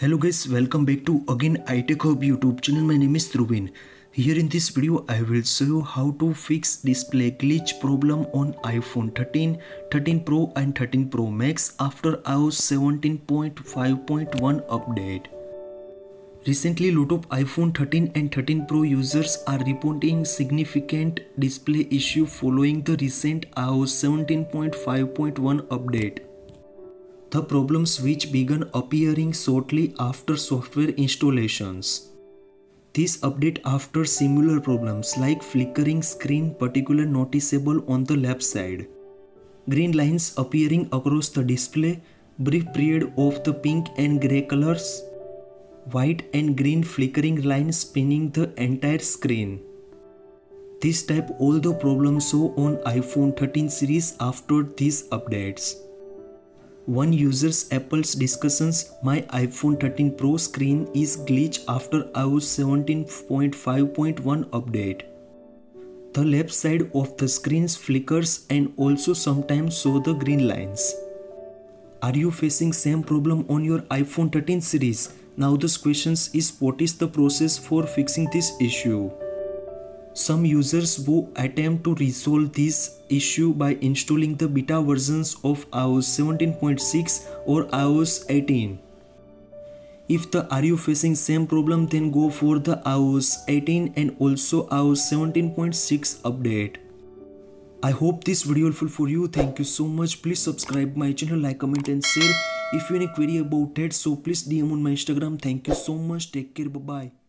Hello guys, welcome back to again iTech Hub YouTube channel. My name is Rubin. Here in this video, I will show you how to fix display glitch problem on iPhone 13, 13 Pro and 13 Pro Max after iOS 17.5.1 update. Recently, lot of iPhone 13 and 13 Pro users are reporting significant display issue following the recent iOS 17.5.1 update. The problems which began appearing shortly after software installations. This update after similar problems like flickering screen particularly noticeable on the left side. Green lines appearing across the display, brief period of the pink and grey colors, white and green flickering lines spinning the entire screen. This type all the problems show on iPhone 13 series after these updates. One user's Apple's discussions my iPhone 13 Pro screen is glitch after iOS 17.5.1 update. The left side of the screen flickers and also sometimes show the green lines. Are you facing same problem on your iPhone 13 series? Now this question is what is the process for fixing this issue? Some users will attempt to resolve this issue by installing the beta versions of iOS 17.6 or iOS 18. If the are you facing same problem then go for the iOS 18 and also iOS 17.6 update. I hope this video helpful for you. Thank you so much. Please subscribe my channel, like, comment and share. If you any query about it, so please DM on my Instagram. Thank you so much. Take care. Bye bye.